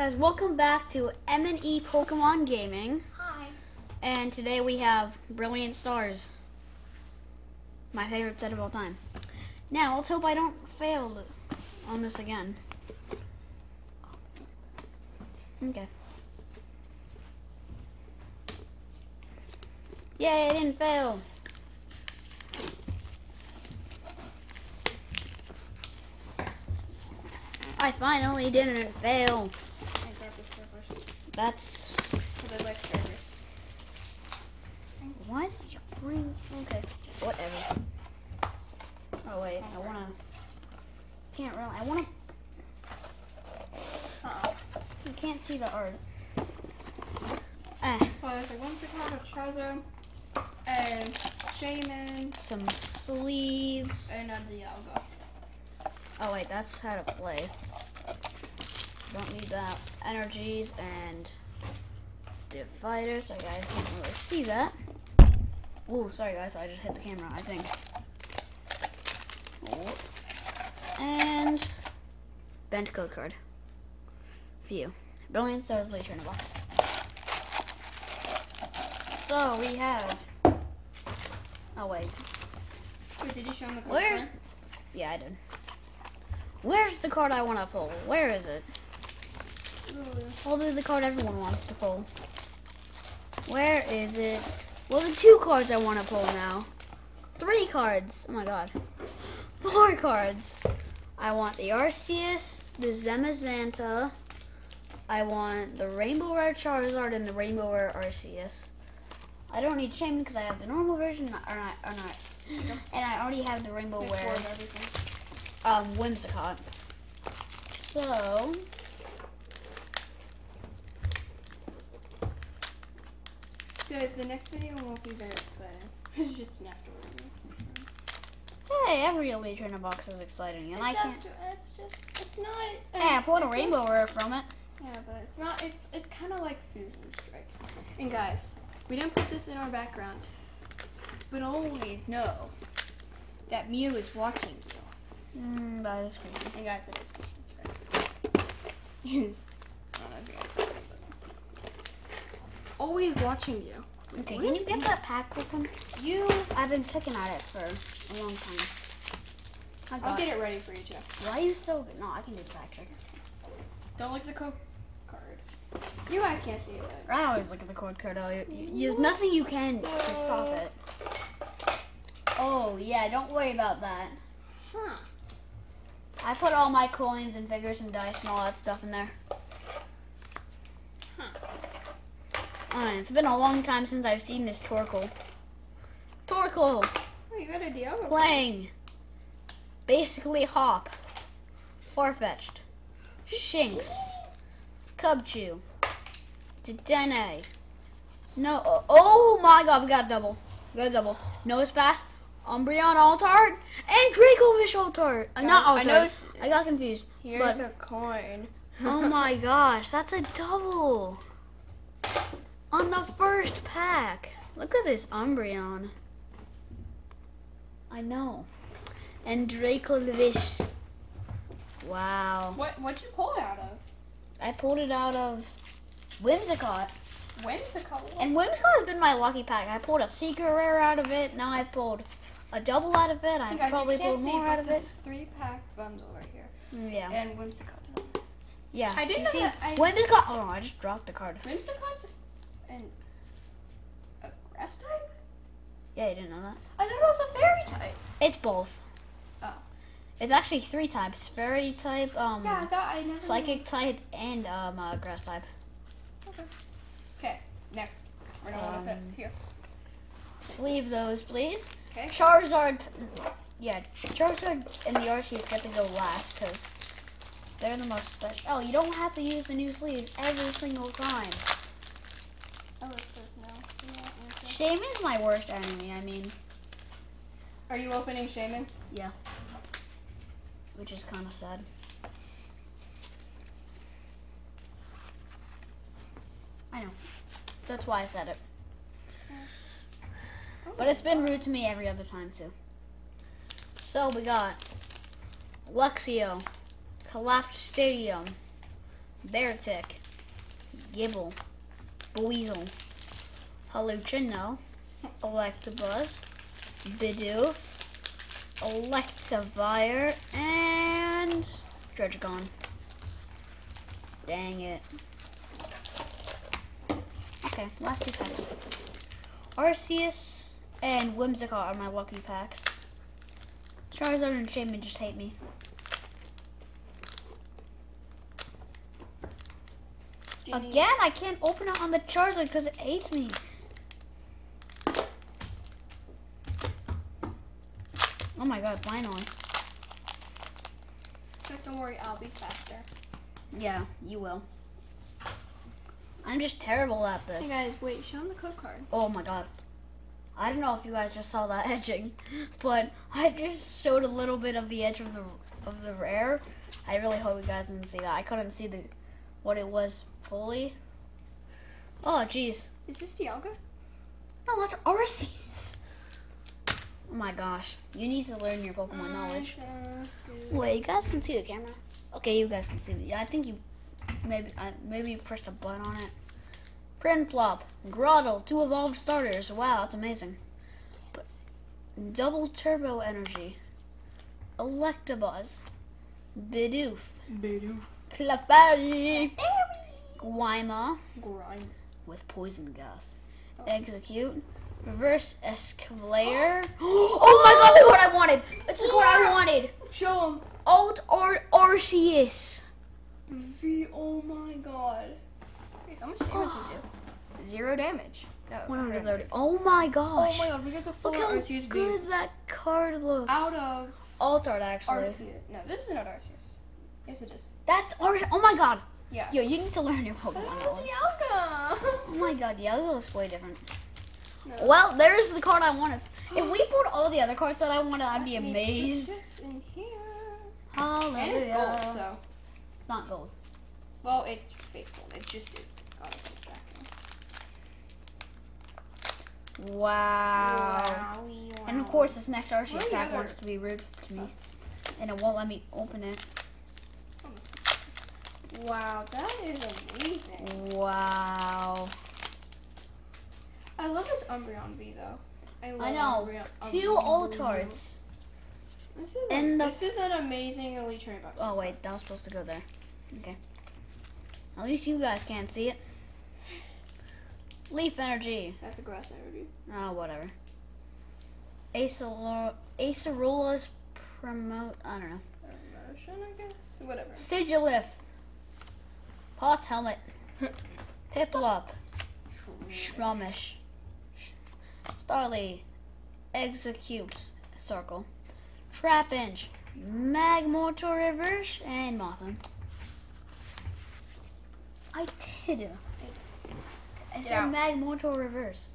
Guys, welcome back to M&E Pokemon Gaming. Hi. And today we have Brilliant Stars. My favorite set of all time. Now, let's hope I don't fail on this again. Okay. Yay, I didn't fail. I finally didn't fail. I grab this here first. That's I like servers. What? did you bring? Okay, whatever. Oh wait, I wanna. Can't really. I wanna. Uh-oh. You can't see the art. Ah, Well, there's like one Pokemon, a Charizard, and Shaymin, some sleeves. and a Dialga. Oh wait, that's how to play. Don't need that. Energies and dividers. So guys can't really see that. Ooh, sorry guys, I just hit the camera. I think. Whoops. And bent code card. For you. Brilliant stars later in a box. So we have. Oh wait, Wait, did you show him the code Where's? card? Yeah, I did. Where's the card I want to pull? Where is it? Probably the card everyone wants to pull. Where is it? Well, the two cards I want to pull now. Three cards. Oh my god. Four cards. I want the Arceus, the Zamazenta. I want the Rainbow Rare Charizard and the Rainbow Rare Arceus. I don't need Shaymin because I have the normal version, or not, or not. And I already have the Rainbow Rare um, Whimsicott. So, Guys, the next video won't be very exciting. It's just an afterward. hey, every Elite Trainer box is exciting, and I It's can't. just, it's just, it's not. Hey, I it's- pulled a it's Rainbow Rare from it. Yeah, but it's not. It's it's kind of like Fusion Strike. And guys, we didn't put this in our background, but always know that Mew is watching you. Mm, that is creepy. And guys, it is Fusion Strike. Is. I don't know if you guys can see, but always watching you. Okay, What can you get that pack open? You. I've been picking at it for a long time. I I'll get it ready for you, Jeff. Why are you so good? No, I can do the back check. Don't look at the code card. You I can't see it. But I always look at the code card. You, you, there's nothing you can do to stop it. Oh, yeah, don't worry about that. huh? I put all my coins and figures and dice and all that stuff in there. Huh. It's been a long time since I've seen this Torkoal. Torkoal Oh, you got a Dialga. playing basically Hop, Farfetch'd, Shinx, Cubchoo, Dedenne. No, oh, oh my god, we got double. We got double. Nosepass, Umbreon Altart, and Dracovish Altart. Uh, not I Altart. noticed- I got confused. Here's But- a coin. oh my gosh, that's a double. On the first pack. Look at this Umbreon. I know. And Dracovish. Wow. What what'd you pull it out of? I pulled it out of Whimsicott. Whimsical. And Whimsicott has been my lucky pack. I pulled a secret rare out of it. Now I pulled a double out of it. I guys, probably pulled see, more out of it. three pack bundle right here. Yeah. And Whimsicott. Yeah. I didn't You know see, that I- Whimsicott. Oh, I just dropped the card. Whimsicott's a, and a grass type? Yeah, you didn't know that. I thought it was a fairy type. It's both. Oh. It's actually three types: fairy type, um, Yeah, I thought I never. knew. psychic type, and um, uh, grass type. Okay. Okay. Next. We're gonna Um, put here. Sleeve those, please. Okay. Charizard, yeah, Charizard and the Arceus get to go last because they're the most special. Oh, you don't have to use the new sleeves every single time. Oh, it says no. Do you want answer? Shaymin's my worst enemy. I mean, Are you opening Shaymin? Yeah. Which is kind of sad. I know. That's why I said it. But it's been rude to me every other time too. So we got Luxio, Collapsed Stadium, Beartic, Gible, Buizel, Hallucino, Electabuzz, Bidoof, Electivire, and Druddigon. Dang it. Okay, last two packs. Arceus and Whimsicott are my lucky packs. Charizard and Shaymin just hate me. Do you need- Again, I can't open it on the Charizard because it hates me. Oh my god, finally. Just don't worry, I'll be faster. Yeah, you will. I'm just terrible at this. Hey guys, wait, show them the code card. Oh my god. I don't know if you guys just saw that edging, but I just showed a little bit of the edge of the of the rare. I really hope you guys didn't see that. I couldn't see the what it was fully. Oh jeez. Is this Dialga? No, that's Arceus. Oh my gosh. You need to learn your Pokemon knowledge. Wait, you guys can see the camera? Okay, you guys can see it. Yeah, I think you maybe uh, maybe you pressed a button on it. Prinplup, Grottle, two evolved starters. Wow, that's amazing. But double turbo energy. Electabuzz, Bidoof, Bidoof. Clefairy, Guima Grime, with poison gas. Oh. Execute. Reverse Escalator. oh my god, the card I wanted! It's the card I wanted! Show him. Alt Ar- Arceus. V. Oh my god. Wait, how much damage does he do? Zero damage. No. 130. Oh my gosh. Oh my god, we get the full Look how Arceus good that card looks. Out of Altart, actually. Arceus. No, this is not Arceus. Yes, it is. That's Ar- Oh my god. Yeah. Yo, you need to learn your Pokemon it's. Dialga. Oh my god, the other looks way different. No. Well, there's the card I wanted. If we pulled all the other cards that I wanted, I'd be amazed. Put this in here. Hallelujah. And it's gold, so. It's not gold. Well, it's fake gold. It just is. Oh, it's tracking. Wow. Wowie, And of course, this next Arceus Where pack other- wants to be rude to me. Oh. And it won't let me open it. Wow, that is amazing. Wow. I love this Umbreon V though. I, love I know. Umbreon, Two. Altards. This is, And a, the- this is an amazing Elite Training Box. Oh wait, that was supposed to go there. Okay. At least you guys can't see it. Leaf energy. That's a grass energy. Oh, whatever. Acerol- Acerola's promote. I don't know. Emotion, I guess. Whatever. Sigilyph. Pot's helmet. Piplup. Shroomish. Starly. Execute. Circle. Trapinch. Magmortar Reverse. And Mothim. I did. I said. Magmortar Reverse.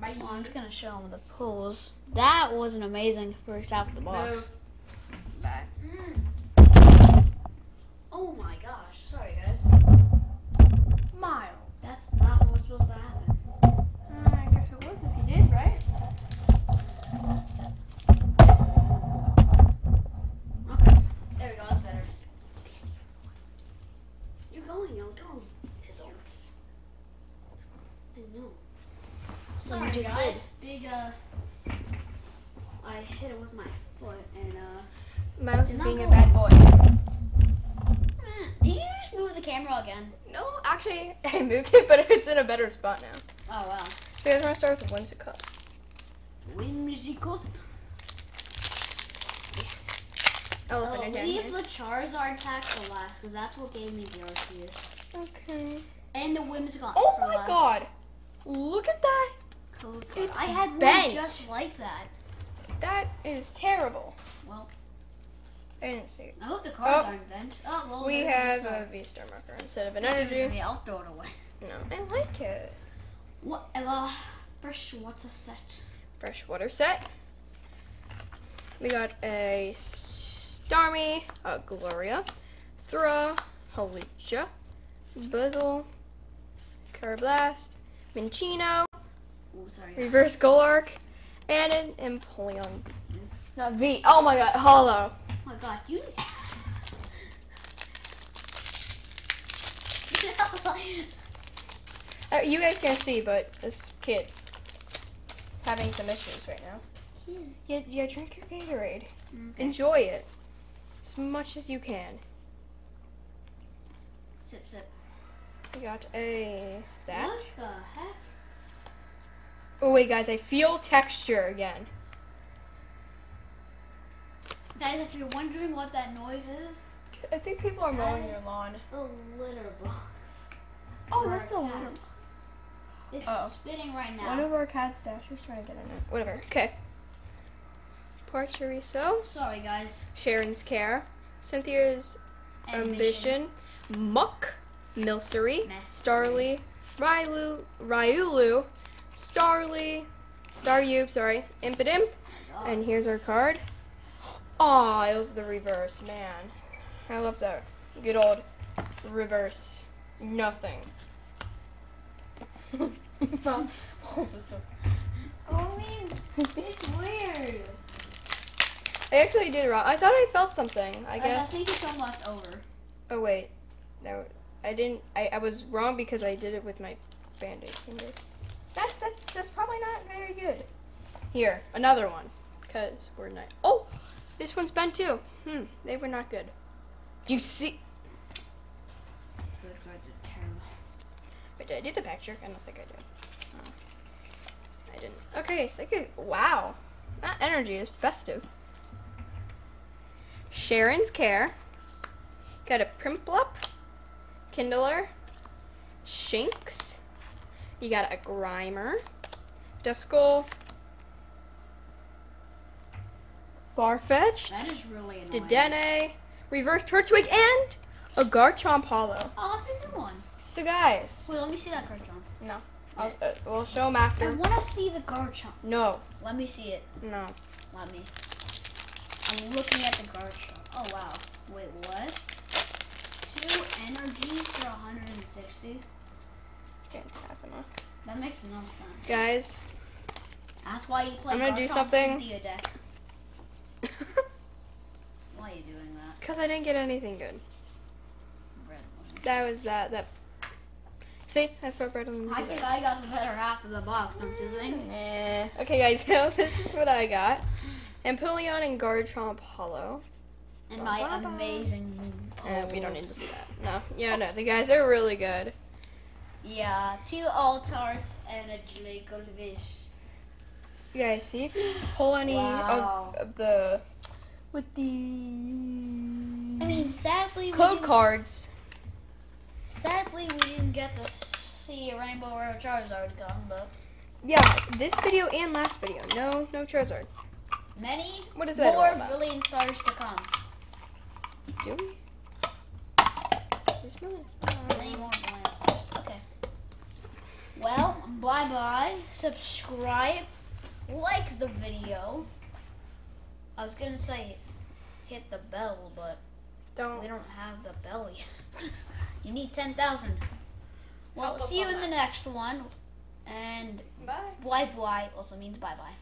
Well, oh, I'm just gonna show them the pulls. That was an amazing first half of the box. Bye. Oh my gosh! Sorry guys. Miles. That's not what was supposed to happen. Uh, I guess it was if you did, right? Okay. There we go. That's better. You're going. You're going. Chisel. I know. So Sorry, you just guys. did. Big uh. I hit it with my foot and uh. Miles is being a bad boy. Did you just move the camera again? No, actually, I moved it, but if it's in a better spot now. Oh wow. So you guys want to start with Whimsicott? Whimsicott. I'll Oh, open it down leave the Charizard pack for last, because that's what gave me the Arceus. Okay. And the Whimsicott Oh my last. god! Look at that! Code card. I had bent. one just like that. That is terrible. Well, I didn't see it. I hope the cards Oh. aren't bent. Oh, well, we have a V-Star marker instead of an it energy. me, I'll throw it away. No, I like it. Whatever. Fresh water set. Fresh water set. We got a Starmie, a Gloria, Thra, Halicha, Buizel, Carblast, Minccino, Ooh. Reverse Golurk, and an Empoleon. Not V. Oh my god, Hollow. Oh my god, you. uh, you guys can't see, but this kid having some issues right now. Yeah, yeah, yeah drink your Gatorade. Okay. Enjoy it as much as you can. Sip, sip. We got a that. What the heck? Oh wait, guys, I feel texture again. Guys, if you're wondering what that noise is, I think people are mowing your lawn. the litter box. Oh, that's the litter. cats. It's Oh. spitting right now. One of our cats Dasher's trying to get in it. Whatever. Okay. Poor chorizo. Sorry, guys. Sharon's care. Cynthia's ambition. Muck. Milcery. Mess. Starly. Riolu. Riolu. Starly. Staryube, sorry. Impidimp. Oh and here's our card. Aw, it was the reverse, man. I love that. Good old reverse. Nothing. Mom, this is so- oh, I it's weird. I actually did wrong. I thought I felt something. I I guess. I think it's almost over. Oh wait, no, I didn't. I, I was wrong because I did it with my band-aid finger. That's that's that's probably not very good. Here, another one, cause we're not. Oh, this one's bent too. Hmm, they were not good. You see? Good cards are terrible. Wait, did I do the back picture? I don't think I did. Oh. I didn't. Okay, second. Wow, that energy is festive. Sharon's care. Got a Prinplup, Kindler, Shinx. You got a Grimer, Duskull, Farfetch'd, That is really annoying. Dedenne, Reverse Turtwig, and a Garchomp Hollow. Oh, that's a new one. So guys, Wait, let me see that Garchomp. no, I'll, uh, we'll show them after. I want to see the Garchomp. No, Let me see it. no. Let me. I'm looking at the Garchomp. Oh, wow. Wait, what? Two energies for 160? Phantasma. That makes no sense. Guys, That's why you play I'm gonna do Garchomp something. Cynthia deck. Why are you doing that? because I didn't get anything good. Red one. That was that. That. See, that's what bread and I think I got the better half of the box, don't you think? Nah. Okay, guys, so this is what I got. Empoleon and Garchomp Hollow. And my amazing. Uh, we don't need to see that. No. Yeah, no. The guys are really good. Yeah, two Altarts and a Dracovish. You guys see if you pull any Wow. of, of the with the I mean, sadly, code didn't- cards. Sadly, we didn't get to see a Rainbow Rare Charizard come, but Yeah, this video and last video. No, no Charizard. many What is that more about? Brilliant Stars to come. Do we? This one. Many more Brilliant Stars. Okay. Well, bye bye. Subscribe. Like the video. I was gonna say hit the bell, but we Don't. don't have the bell yet. you need 10,000. Well, Help see you in the next one. And Bye. bye bye also means bye bye.